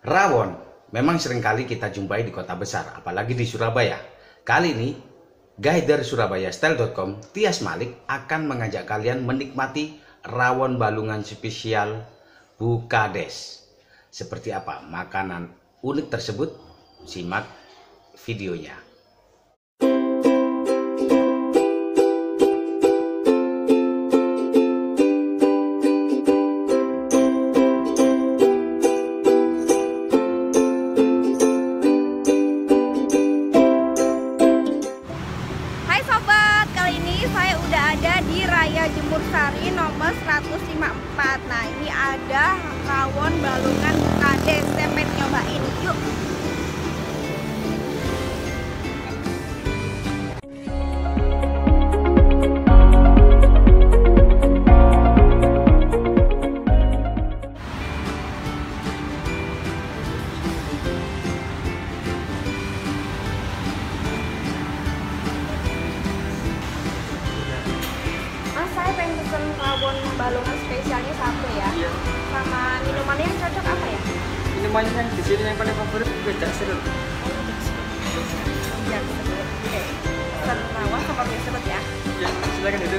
Rawon memang sering kali kita jumpai di kota besar, apalagi di Surabaya. Kali ini, guide dari surabayastyle.com, Tias Malik akan mengajak kalian menikmati rawon balungan spesial Bukades. Seperti apa makanan unik tersebut? Simak videonya. Ini saya udah ada di Raya Jemur Sari nomor 154 Nah ini ada rawon balungan kades, saya nyobain. Yuk pesen rawon balungan spesialnya satu ya Iya. Sama minumannya yang cocok apa ya? Minumannya yang di sini yang paling favorit beda serut. Iya, Oke, pesen rawon sama serut ya Ya, silakan itu.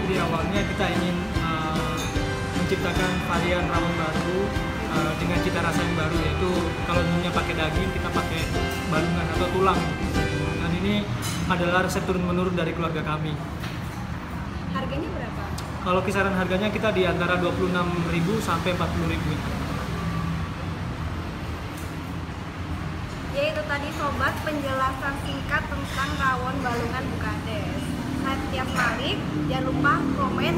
Jadi ide awalnya kita ingin uh, menciptakan varian rawon baru uh, dengan cita rasa yang baru yaitu kalau dulunya pakai daging kita pakai balungan atau tulang. Dan ini adalah resep turun menurun dari keluarga kami. Harganya berapa? Kalau kisaran harganya kita di antara 26.000 sampai 40.000. Ya itu tadi sobat penjelasan singkat tentang rawon balungan Bukades. Tias Malik, jangan lupa komen,